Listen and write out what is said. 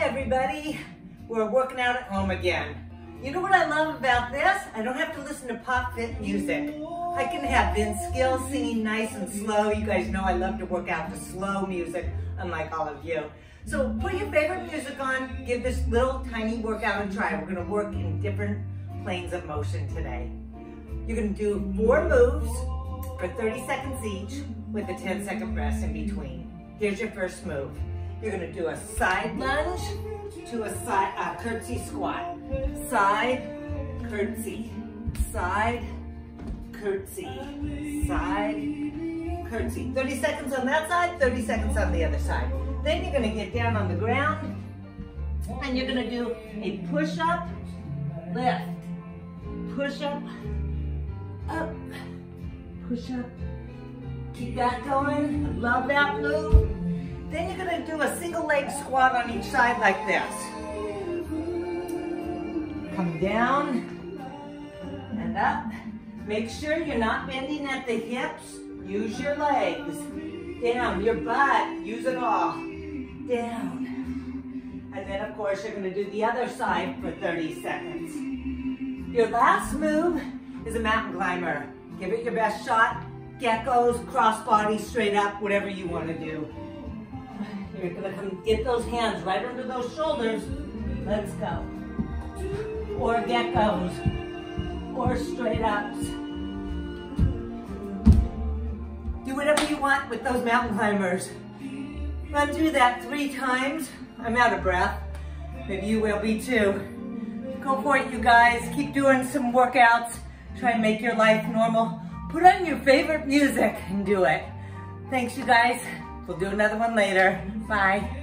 everybody. We're working out at home again. You know what I love about this? I don't have to listen to pop fit music. I can have Vince Gill singing nice and slow. You guys know I love to work out to slow music, unlike all of you. So put your favorite music on, give this little tiny workout a try. We're gonna work in different planes of motion today. You're gonna do four moves for 30 seconds each with a 10 second rest in between. Here's your first move. You're gonna do a side lunge to a side uh, curtsy squat. Side, curtsy, side, curtsy, side, curtsy. 30 seconds on that side, 30 seconds on the other side. Then you're gonna get down on the ground and you're gonna do a push-up, lift, push-up, up, push-up. Keep that going, love that move. Then you're gonna do a single leg squat on each side like this. Come down and up. Make sure you're not bending at the hips. Use your legs. Down, your butt, use it all. Down. And then of course you're gonna do the other side for 30 seconds. Your last move is a mountain climber. Give it your best shot. Geckos, crossbody, straight up, whatever you wanna do. You're gonna come get those hands right under those shoulders. Let's go. Or geckos, or straight ups. Do whatever you want with those mountain climbers. Run through that three times. I'm out of breath. Maybe you will be too. Go for it, you guys. Keep doing some workouts. Try and make your life normal. Put on your favorite music and do it. Thanks, you guys. We'll do another one later. Bye.